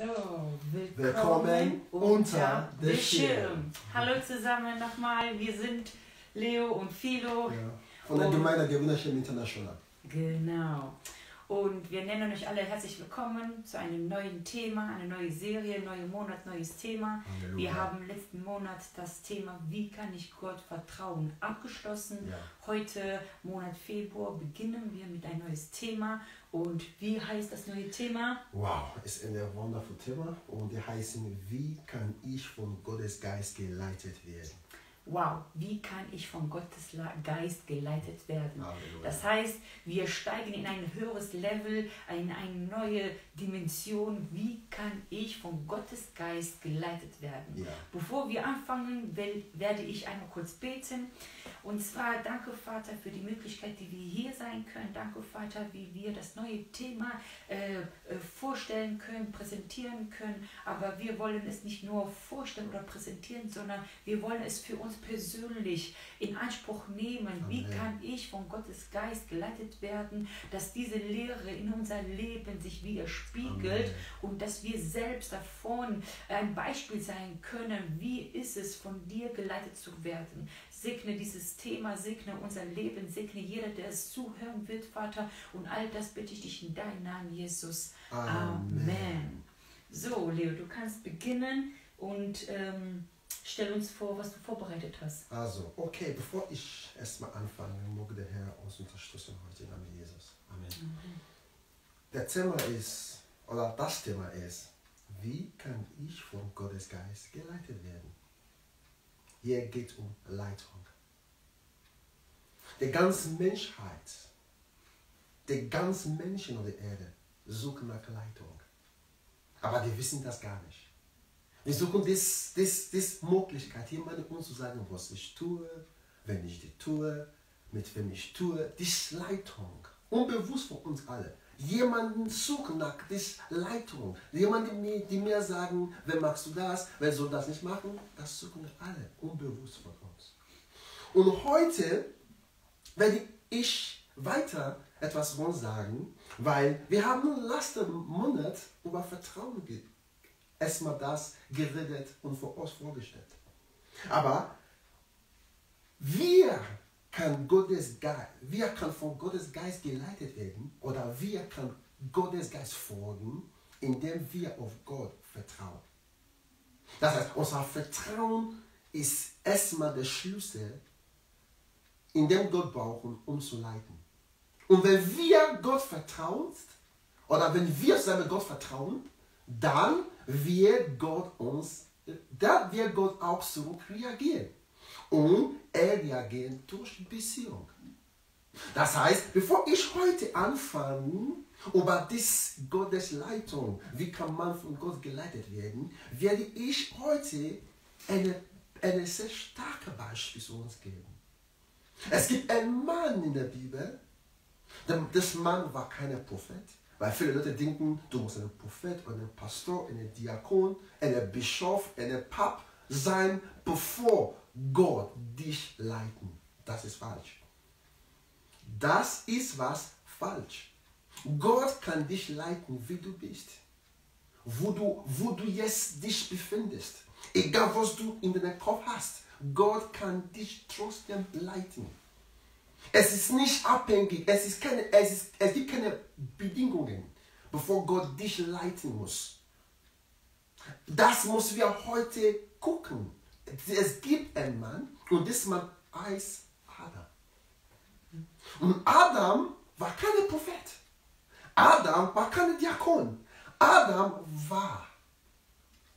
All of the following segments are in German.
So, willkommen, Willkommen unter der Schirm. Hallo zusammen nochmal, wir sind Leo und Philo. Ja. Von der Und- Gemeinde Gewinnerschirm International. Genau. Und wir nennen euch alle herzlich willkommen zu einem neuen Thema, eine neue Serie, neuer Monat, neues Thema. Halleluja. Wir haben letzten Monat das Thema Wie kann ich Gott vertrauen abgeschlossen. Ja. Heute, Monat Februar, beginnen wir mit ein neues Thema. Und wie heißt das neue Thema? Wow, ist ein wundervolles Thema und die heißen, wie kann ich von Gottes Geist geleitet werden? Wow, wie kann ich von Gottes Geist geleitet werden? Halleluja. Das heißt, wir steigen in ein höheres Level, in eine neue Dimension. Wie kann ich von Gottes Geist geleitet werden? Ja. Bevor wir anfangen, werde ich einmal kurz beten. Und zwar danke, Vater, für die Möglichkeit, die wir hier sein können. Danke, Vater, wie wir das neue Thema äh, äh, vorstellen können, präsentieren können. Aber wir wollen es nicht nur vorstellen oder präsentieren, sondern wir wollen es für uns persönlich in Anspruch nehmen. Wie kann ich von Gottes Geist geleitet werden, dass diese Lehre in unser Leben sich widerspiegelt Amen. und dass wir selbst davon ein Beispiel sein können, wie ist es, von dir geleitet zu werden. Segne dieses Thema, segne unser Leben, segne jeder, der es zuhören wird, Vater. Und all das bitte ich dich in deinem Namen, Jesus. Amen. Amen. So, Leo, du kannst beginnen und ähm, stell uns vor, was du vorbereitet hast. Also, okay, bevor ich erstmal anfange, möge der Herr uns unterstützen heute im Namen Jesus. Amen. Der Thema ist, oder das Thema ist, wie kann ich von Gottes Geist geleitet werden? Hier geht es um Leitung. Die ganze Menschheit, die ganzen Menschen auf der Erde suchen nach Leitung. Aber die wissen das gar nicht. Wir suchen das Möglichkeit, jemandem uns zu sagen, was ich tue, wenn ich die tue, mit wem ich tue, die Leitung. Unbewusst für uns alle. Jemanden suchen nach dieser Leitung. Jemanden, die, die mir sagen, wer magst du das, wer soll das nicht machen, das suchen wir alle, unbewusst von uns. Und heute werde ich weiter etwas von sagen, weil wir haben letzten Monat über Vertrauen ge erstmal das geredet und vor uns vorgestellt. Aber wir kann Gottes Geist, wir kann von Gottes Geist geleitet werden oder wir kann Gottes Geist folgen, indem wir auf Gott vertrauen. Das heißt, unser Vertrauen ist erstmal der Schlüssel, in dem Gott brauchen, um zu leiten. Und wenn wir Gott vertrauen, oder wenn wir selber Gott vertrauen, dann wird Gott uns, da wird Gott auch zurück reagieren. Und er reagiert durch Beziehung. Das heißt, bevor ich heute anfange, über das Gottes Leitung, wie kann man von Gott geleitet werden, werde ich heute eine, eine sehr starke Beispiel zu uns geben. Es gibt einen Mann in der Bibel, der- das Mann war kein Prophet, weil viele Leute denken, du musst ein Prophet, ein Pastor, ein Diakon, ein Bischof, ein Pap sein, bevor Gott dich leiten. Das ist falsch. Das ist was falsch. Gott kann dich leiten, wie du bist. Wo du, wo du jetzt dich befindest. Egal, was du in deinem Kopf hast. Gott kann dich trotzdem leiten. Es ist nicht abhängig, es, ist keine, es, ist, es gibt keine Bedingungen, bevor Gott dich leiten muss. Das müssen wir heute gucken. Es gibt einen Mann und dieser Mann heißt Adam. Und Adam war kein Prophet. Adam war kein Diakon. Adam war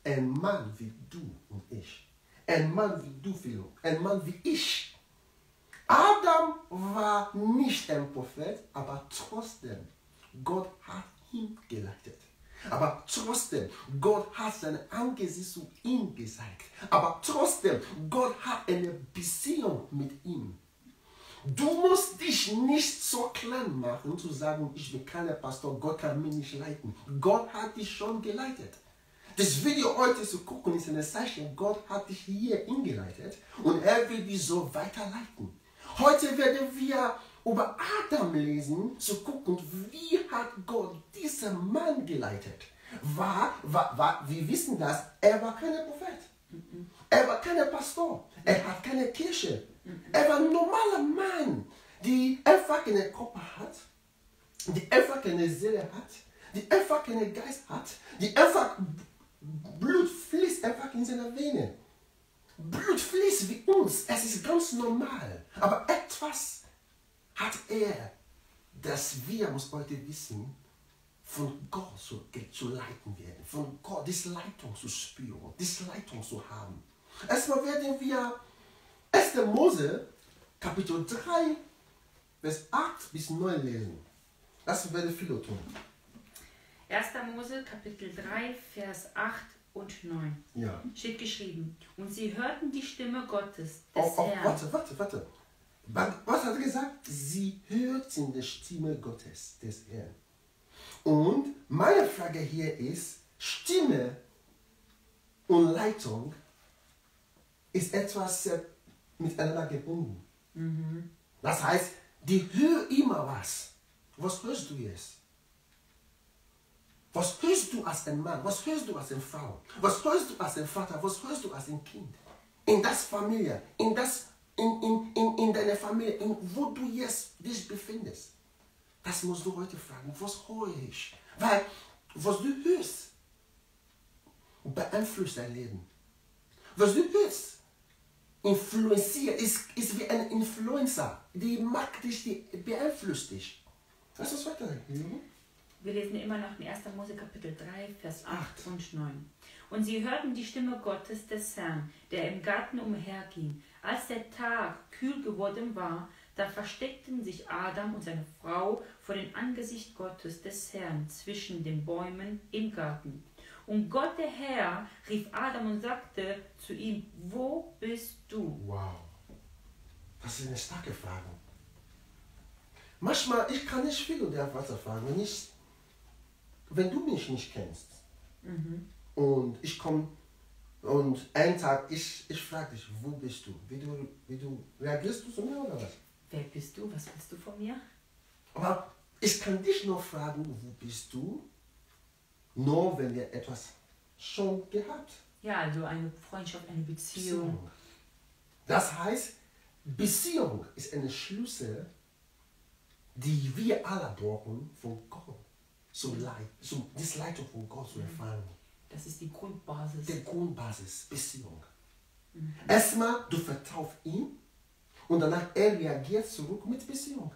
ein Mann wie du und ich. Ein Mann wie du, Philo. Ein Mann wie ich. Adam war nicht ein Prophet, aber trotzdem, Gott hat ihn geleitet. Aber trotzdem, Gott hat sein Angesicht zu ihm gezeigt. Aber trotzdem, Gott hat eine Beziehung mit ihm. Du musst dich nicht so klein machen, zu sagen, ich bin kein Pastor, Gott kann mich nicht leiten. Gott hat dich schon geleitet. Das Video heute zu gucken ist eine Zeichen, Gott hat dich hier hingeleitet und er will dich so weiterleiten. Heute werden wir über Adam lesen, zu gucken, wie hat Gott diesen Mann geleitet. war, war, war, wir wissen das, er war kein Prophet. Er war kein Pastor. Er hat keine Kirche. Er war ein normaler Mann, die einfach keinen Körper hat, die einfach keine Seele hat, die einfach keinen Geist hat, die einfach Blut fließt einfach in seine Venen. Blut fließt wie uns. Es ist ganz normal. Aber etwas hat er, das wir muss heute wissen, von Gott zu, zu leiten werden, von Gott diese Leitung zu spüren, diese Leitung zu haben. Erstmal werden wir 1. Mose, Kapitel 3, Vers 8 bis 9 lesen. Das werden viele tun. 1. Mose, Kapitel 3, Vers 8 und 9. Ja. Steht geschrieben. Und sie hörten die Stimme Gottes, des Oh, oh, Herrn. warte, warte, warte. Wa- Was hat er gesagt? Sie hörten die Stimme Gottes, des Herrn. Und meine Frage hier ist, Stimme und Leitung ist etwas miteinander gebunden. Das heißt, die hören immer was. Was hörst du jetzt? Was hörst du als ein Mann? Was hörst du als eine Frau? Was hörst du als ein Vater? Was hörst du als ein Kind? In das Familie, in, das, in, in, in, in deiner Familie, in wo du jetzt dich befindest. Das musst du heute fragen. Was höre ich? Weil, was du hörst, beeinflusst dein Leben. Was du hörst, influenziert, ist, ist wie ein Influencer. Die mag dich, die beeinflusst dich. Lass uns weiter. Mhm. Wir lesen immer noch in 1. Mose Kapitel 3, Vers 8 und 9. Und sie hörten die Stimme Gottes des Herrn, der im Garten umherging. Als der Tag kühl geworden war, da versteckten sich Adam und seine Frau vor dem Angesicht Gottes des Herrn zwischen den Bäumen im Garten. Und Gott der Herr rief Adam und sagte zu ihm, wo bist du? Wow. Das ist eine starke Frage. Manchmal, ich kann nicht viel und der Vater fragen, wenn, ich, wenn du mich nicht kennst und ich komme und einen Tag, ich, ich frage dich, wo bist du? Wie, du? wie du reagierst du zu mir oder was? Wer bist du? Was willst du von mir? Aber ich kann dich noch fragen, wo bist du? Nur wenn wir etwas schon gehabt Ja, also eine Freundschaft, eine Beziehung. Beziehung. Das heißt, Beziehung ist eine Schlüssel, die wir alle brauchen von Gott. Zu Leit, zu, diese Leitung von Gott zu erfahren. Das ist die Grundbasis. Die Grundbasis, Beziehung. Erstmal, du vertraust ihm und danach er reagiert zurück mit Beziehung.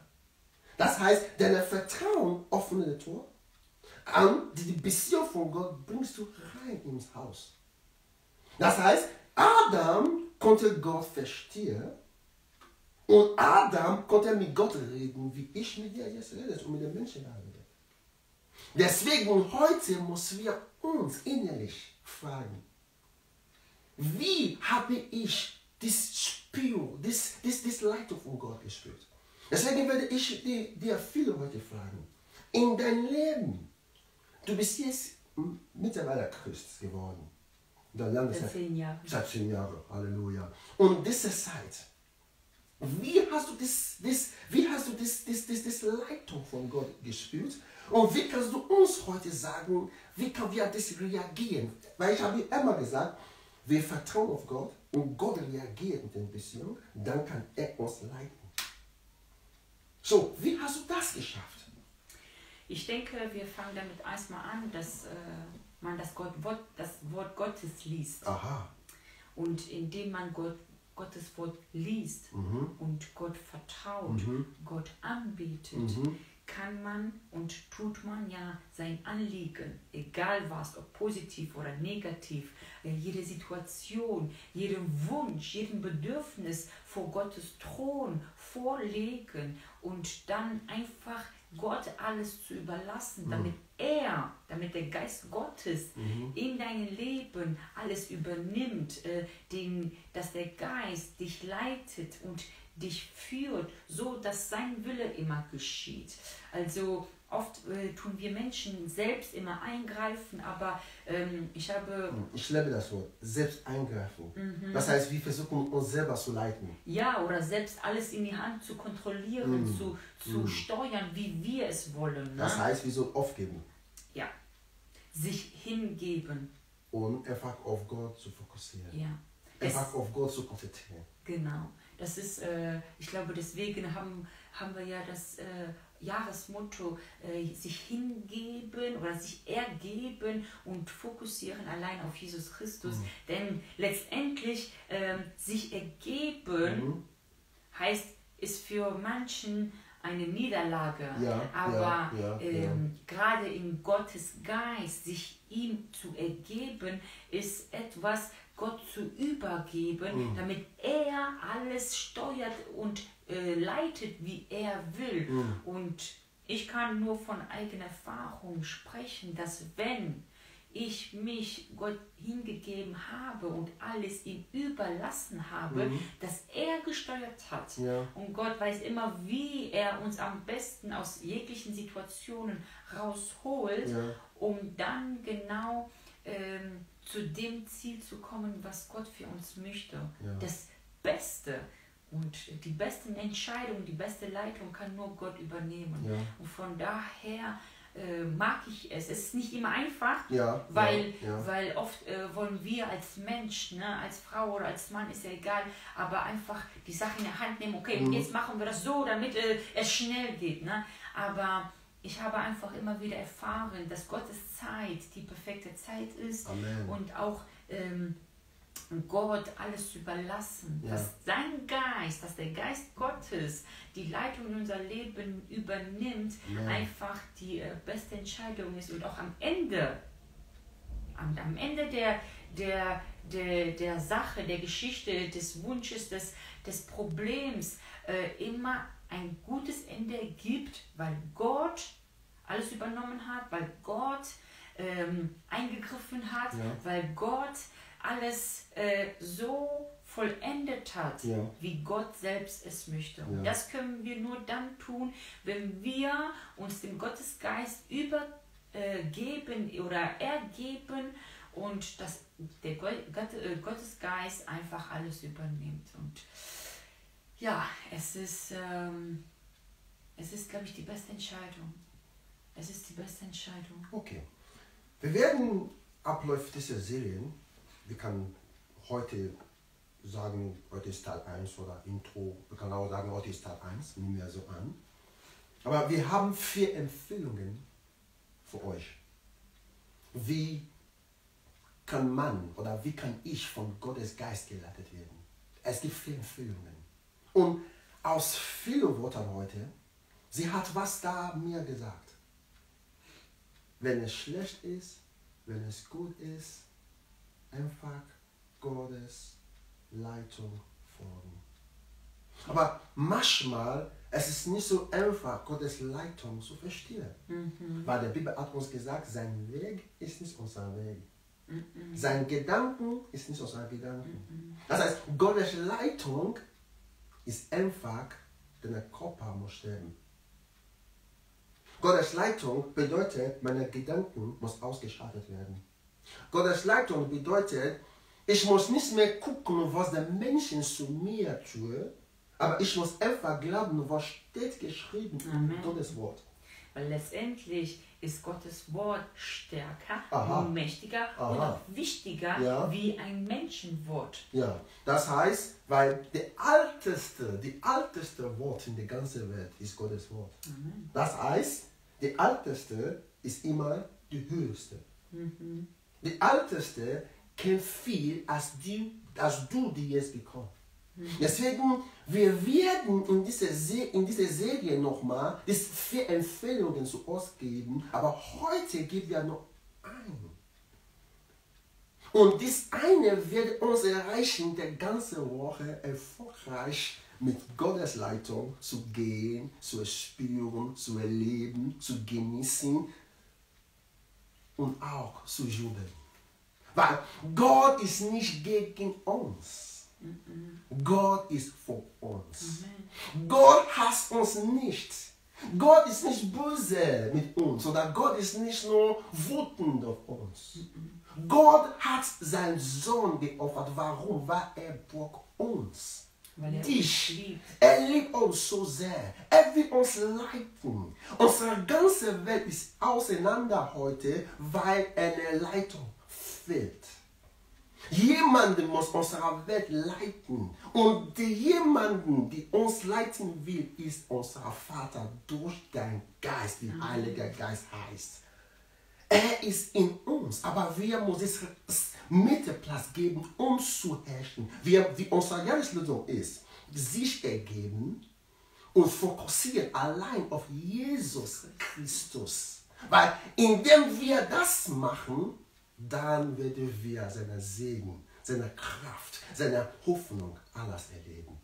Das heißt, dein Vertrauen öffnet die Tor und die Beziehung von Gott bringst du rein ins Haus. Das heißt, Adam konnte Gott verstehen und Adam konnte mit Gott reden, wie ich mit dir jetzt rede und mit den Menschen rede. Deswegen heute müssen wir uns innerlich fragen, wie habe ich das Spür, das, das, das Leitung von Gott gespürt? Deswegen werde ich dir, dir viele heute fragen. In dein Leben, du bist jetzt mittlerweile Christ geworden. Land Seit zehn Jahren. Seit zehn Jahren, Halleluja. Und diese Zeit, wie hast du das, das, wie hast du das, das, das, das Leitung von Gott gespürt? Und wie kannst du uns heute sagen, wie können wir das reagieren? Weil ich habe immer gesagt, wir vertrauen auf Gott und Gott reagiert mit den Beziehungen, dann kann er uns leiten. So, wie hast du das geschafft? Ich denke, wir fangen damit erstmal an, dass äh, man das, Gott, Wort, das Wort Gottes liest. Aha. Und indem man Gott, Gottes Wort liest und Gott vertraut, Gott anbetet, kann man und tut man ja sein Anliegen, egal was, ob positiv oder negativ, äh, jede Situation, jeden Wunsch, jeden Bedürfnis vor Gottes Thron vorlegen und dann einfach Gott alles zu überlassen, damit er, damit der Geist Gottes in dein Leben alles übernimmt, äh, den, dass der Geist dich leitet und dich führt, so dass sein Wille immer geschieht. Also oft äh, tun wir Menschen selbst immer eingreifen, aber ähm, ich habe Ich liebe das Wort, selbst eingreifen. Das heißt, wir versuchen uns selber zu leiten. ja oder selbst alles in die Hand zu kontrollieren, zu, zu steuern, wie wir es wollen. Ne? Das heißt, wir sollen aufgeben. Ja. sich hingeben. und einfach auf Gott zu fokussieren. Ja. Es, Einfach auf Gott zu konzentrieren. genau. Das ist, äh, ich glaube, deswegen haben, haben wir ja das äh, Jahresmotto, äh, sich hingeben oder sich ergeben und fokussieren allein auf Jesus Christus. Mhm. Denn letztendlich ähm, sich ergeben Mhm. heißt, ist für manchen eine Niederlage. Ja, Aber ja, ja, ähm, gerade in Gottes Geist, sich ihm zu ergeben, ist etwas, Gott zu übergeben, Mhm. damit er alles steuert und äh, leitet, wie er will. Mhm. Und ich kann nur von eigener Erfahrung sprechen, dass wenn ich mich Gott hingegeben habe und alles ihm überlassen habe, Mhm. dass er gesteuert hat. Ja. Und Gott weiß immer, wie er uns am besten aus jeglichen Situationen rausholt, Ja. um dann genau ähm, zu dem Ziel zu kommen, was Gott für uns möchte. Ja. Das Beste und die besten Entscheidungen, die beste Leitung kann nur Gott übernehmen. Ja. Und von daher äh, mag ich es. Es ist nicht immer einfach, Ja, weil, weil oft äh, wollen wir als Mensch, ne, als Frau oder als Mann, ist ja egal, aber einfach die Sache in der Hand nehmen, okay, Mhm. jetzt machen wir das so, damit äh, es schnell geht. Ne? Aber ich habe einfach immer wieder erfahren, dass Gottes Zeit die perfekte Zeit ist Amen. und auch ähm, Gott alles überlassen, Ja. dass sein Geist, dass der Geist Gottes die Leitung in unser Leben übernimmt, Amen. einfach die äh, beste Entscheidung ist und auch am Ende, am, am Ende der, der, der, der Sache, der Geschichte, des Wunsches, des, des Problems äh, immer ein gutes Ende gibt, weil Gott alles übernommen hat, weil Gott ähm, eingegriffen hat, Ja. weil Gott alles äh, so vollendet hat, Ja. wie Gott selbst es möchte. Und Ja. das können wir nur dann tun, wenn wir uns dem Gottesgeist übergeben oder ergeben und dass der äh, Gottesgeist einfach alles übernimmt. Und ja, es ist, ähm, es ist, glaube ich, die beste Entscheidung. Es ist die beste Entscheidung. Okay. Wir werden Abläufe dieser Serien, wir können heute sagen, heute ist Teil 1 oder Intro, wir können auch sagen, heute ist Teil 1, nehmen wir so an. Aber wir haben vier Empfehlungen für euch. Wie kann man oder wie kann ich von Gottes Geist geleitet werden? Es gibt vier Empfehlungen. Und aus vielen Worten heute, sie hat was da mir gesagt. Wenn es schlecht ist, wenn es gut ist, einfach Gottes Leitung folgen. Aber manchmal es ist nicht so einfach, Gottes Leitung zu verstehen. Weil der Bibel hat uns gesagt, sein Weg ist nicht unser Weg. Sein Gedanken ist nicht unser Gedanken. Das heißt, Gottes Leitung ist einfach, denn der Körper muss sterben. Gottes Leitung bedeutet, meine Gedanken muss ausgeschaltet werden. Gottes Leitung bedeutet, ich muss nicht mehr gucken, was der Menschen zu mir tue, aber ich muss einfach glauben, was steht geschrieben Amen. in Gottes Wort. Weil letztendlich ist Gottes Wort stärker Aha. und mächtiger und Aha. auch wichtiger Ja. wie ein Menschenwort. Ja, das heißt, weil der alteste, die alteste Wort in der ganzen Welt ist Gottes Wort. Das heißt, die alteste ist immer die höchste. Die alteste kennt viel, als, die, als du die jetzt bekommst. Deswegen, wir werden in dieser, Se in dieser Serie nochmal vier Empfehlungen zu ausgeben, aber heute geben wir nur eine. Und dies eine wird uns erreichen, der ganze Woche erfolgreich mit Gottes Leitung zu gehen, zu spüren, zu erleben, zu genießen und auch zu jubeln. Weil Gott ist nicht gegen uns. Gott ist für uns. Gott hasst uns nicht. Gott ist nicht böse mit uns oder Gott ist nicht nur wütend auf uns. Gott hat seinen Sohn geopfert. Warum? Weil er braucht uns. Er dich. liebt. Er liebt uns so sehr. Er will uns leiten. Unsere ganze Welt ist auseinander heute, weil eine Leitung fehlt. Jemand muss unsere Welt leiten. Und die jemanden, die uns leiten will, ist unser Vater durch den Geist, wie Heiliger Geist heißt. Er ist in uns, aber wir müssen es Mittelplatz geben, um zu herrschen. Wir, wie unsere Jahreslösung ist, sich ergeben und fokussieren allein auf Jesus Christus. Weil indem wir das machen, dann werden wir seine Segen, seine Kraft, seine Hoffnung alles erleben.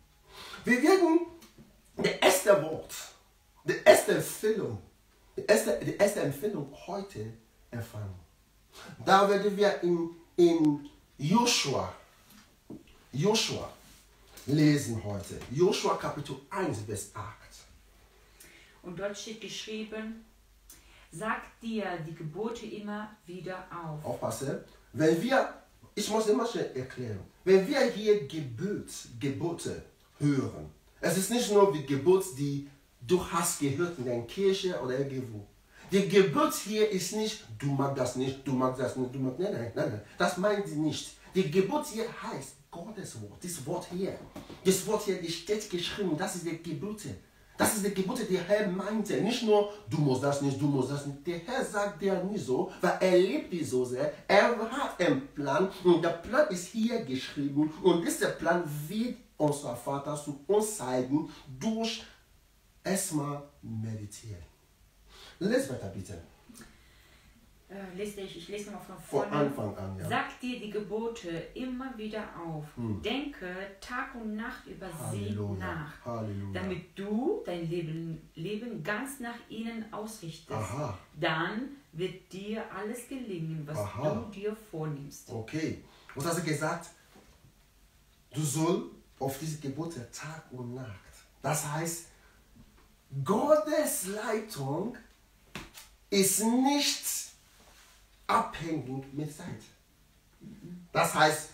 Wir werden das erste Wort, die erste Empfehlung, die erste, die erste Empfehlung heute empfangen. Da werden wir in, in Joshua, Joshua lesen heute. Joshua Kapitel 1, Vers 8. Und dort steht geschrieben, sagt dir die Gebote immer wieder auf. Aufpassen. Wenn wir, ich muss immer schnell erklären, wenn wir hier Gebot, Gebote hören, es ist nicht nur die Gebot, die du hast gehört in der Kirche oder irgendwo. Die Gebot hier ist nicht, du magst das nicht, du magst das nicht, du magst, nein, nein, nein, nein, das meint sie nicht. Die Gebot hier heißt Gottes Wort, das Wort hier. Das Wort hier, das steht geschrieben, das ist die Gebote. Das ist die Gebote, die Herr meinte. Nicht nur, du musst das nicht, du musst das nicht. Der Herr sagt dir nicht so, weil er liebt dich so sehr. Er hat einen Plan und der Plan ist hier geschrieben. Und dieser Plan wird unser Vater zu uns zeigen durch erstmal meditieren. Lies weiter bitte. Äh, lese ich, ich lese nochmal von Von vorne. Anfang an, ja. Sag dir die Gebote immer wieder auf. Denke Tag und Nacht über sie Halleluja. nach. Halleluja. Damit du dein Leben, Leben ganz nach ihnen ausrichtest. Aha. Dann wird dir alles gelingen, was Aha. du dir vornimmst. Okay. Was hast du gesagt? Du sollst auf diese Gebote Tag und Nacht. Das heißt, Gottes Leitung ist nicht abhängig mit Zeit. Das heißt,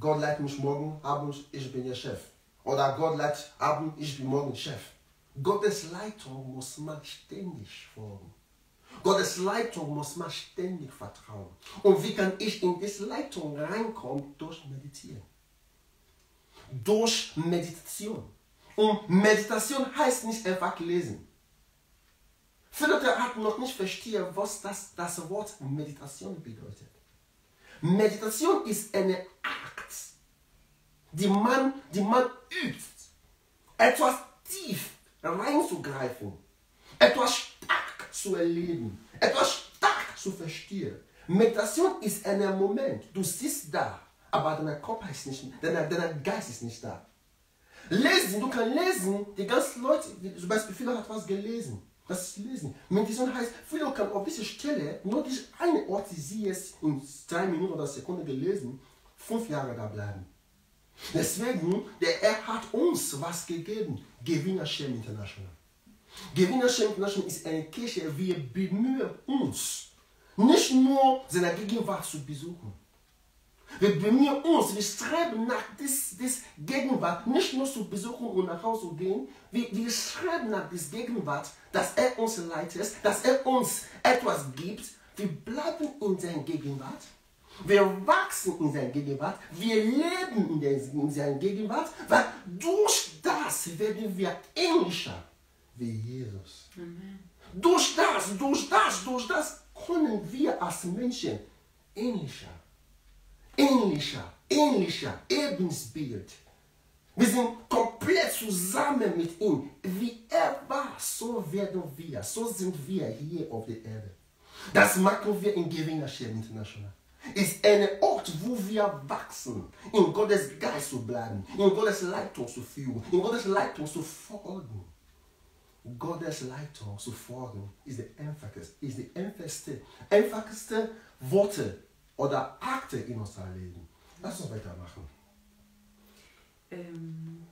Gott leitet mich morgen Abend, ich bin der Chef. Oder Gott leitet Abend, ich bin morgen Chef. Gottes Leitung muss man ständig folgen. Gottes Leitung muss man ständig vertrauen. Und wie kann ich in diese Leitung reinkommen? Durch Meditieren. Durch Meditation. Und Meditation heißt nicht einfach lesen. Viele Leute hatten noch nicht verstehen, was das, das Wort Meditation bedeutet. Meditation ist eine Akt, die man, die man übt, etwas tief reinzugreifen, etwas stark zu erleben, etwas stark zu verstehen. Meditation ist ein Moment, du sitzt da, aber dein Körper ist nicht, dein, dein Geist ist nicht da. Lesen, du kannst lesen, die ganzen Leute, zum Beispiel viele hat was gelesen. Das ist Lesen. Meditation heißt, viele können auf diese Stelle, nur diese eine Ort, die sie jetzt in drei Minuten oder Sekunden gelesen, fünf Jahre da bleiben. Deswegen, der, er hat uns was gegeben. Gewinnerschirm International. Gewinnerschirm International ist eine Kirche, wir bemühen uns, nicht nur seine Gegenwart zu besuchen. Wir bemühen uns, wir streben nach dis Gegenwart, nicht nur zu besuchen und nach Hause zu gehen. Wir, wir streben nach dieser Gegenwart, dass er uns leitet, dass er uns etwas gibt. Wir bleiben in seiner Gegenwart. Wir wachsen in seiner Gegenwart. Wir leben in, der, in seiner Gegenwart, weil durch das werden wir ähnlicher wie Jesus. Durch das, durch das, durch das können wir als Menschen ähnlicher ähnlicher, ähnlicher Ebenbild. Wir sind komplett zusammen mit ihm. Wie er war, so werden wir, so sind wir hier auf der Erde. Das machen wir in Gewinnership International. Ist ein Ort, wo wir wachsen, in Gottes Geist zu bleiben, in Gottes Leitung zu führen, in Gottes Leitung zu folgen. Gottes Leitung zu folgen ist die einfachste, ist die einfachste, einfachste Worte oder Akte in unserem Leben. Lass uns weitermachen. Ähm,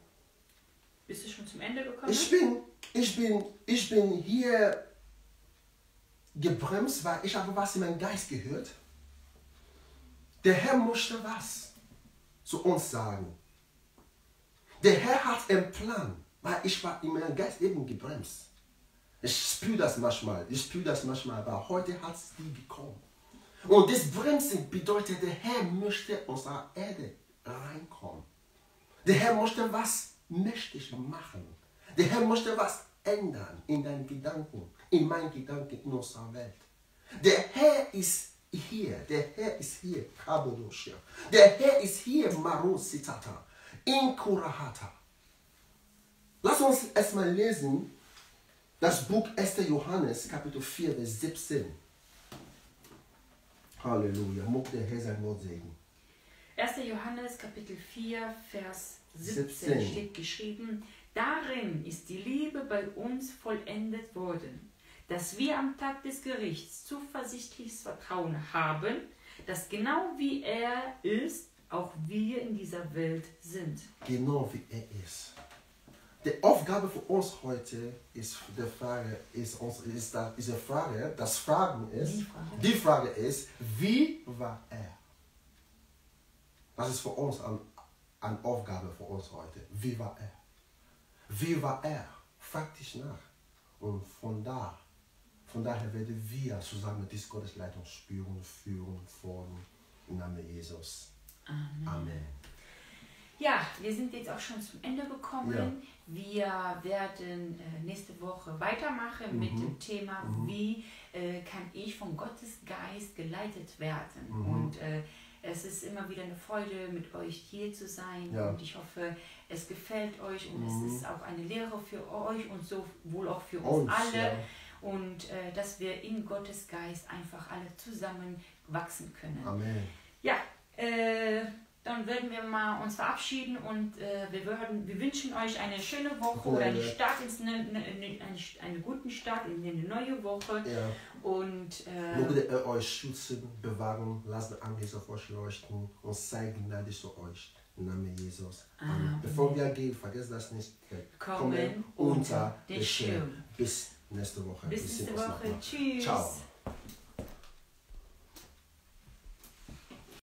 bist du schon zum Ende gekommen? Ich bin, ich bin, ich bin hier gebremst, weil ich habe was in meinem Geist gehört. Der Herr möchte was zu uns sagen. Der Herr hat einen Plan, weil ich war in meinem Geist eben gebremst. Ich spüre das manchmal, ich spüre das manchmal, aber heute hat es die bekommen. Und das Bremsen bedeutet, der Herr möchte unserer Erde reinkommen. Der Herr möchte was mächtig machen. Der Herr möchte was ändern in deinen Gedanken, in meinen Gedanken, in unserer Welt. Der Herr ist hier, der Herr ist hier, Kabodoshia. Der Herr ist hier, Maru Sitata, in Kurahata. Lass uns erstmal lesen, das Buch 1. Johannes, Kapitel 4, Vers 17. Halleluja. Mogt der Herr sein Wort segnen. 1. Johannes Kapitel 4, Vers 17, 17. steht geschrieben, darin ist die Liebe bei uns vollendet worden, dass wir am Tag des Gerichts zuversichtliches Vertrauen haben, dass genau wie er ist, auch wir in dieser Welt sind. Genau wie er ist. Die Aufgabe für uns heute ist die Frage, ist, uns, ist da, diese Frage, das Fragen ist, Die Frage. die Frage ist, wie war er? Das ist für uns eine, eine Aufgabe für uns heute. Wie war er? Wie war er? Frag dich nach. Und von da, von daher werden wir zusammen diese Gottesleitung spüren, führen, folgen. Im Namen Jesus. Amen. Ja, wir sind jetzt auch schon zum Ende gekommen. Ja. Wir werden äh, nächste Woche weitermachen mit Mhm. dem Thema, wie äh, kann ich von Gottes Geist geleitet werden. Mhm. Und äh, es ist immer wieder eine Freude, mit euch hier zu sein. Ja. Und ich hoffe, es gefällt euch und Mhm. es ist auch eine Lehre für euch und so wohl auch für uns, Uns, alle. ja. Und äh, dass wir in Gottes Geist einfach alle zusammen wachsen können. Amen. Ja, äh, dann werden wir mal uns verabschieden und äh, wir, würden, wir wünschen euch eine schöne Woche oder einen Ja. Start ins, ne, ne, ne, einen, einen guten Start in eine neue Woche. Ja. Und äh, Möge er euch schützen, bewahren, lasst Angst auf euch leuchten und sei gnädig zu euch. Im Namen Jesus. Amen. Bevor wir gehen, vergesst das nicht. Wir Kommen unter den Schirm. Bis nächste Woche. bis nächste Woche. Tschüss. Ciao.